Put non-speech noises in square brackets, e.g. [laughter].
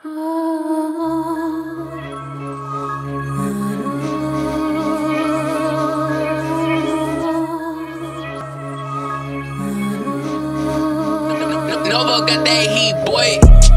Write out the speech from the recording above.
[laughs] Novo got that heat, boy.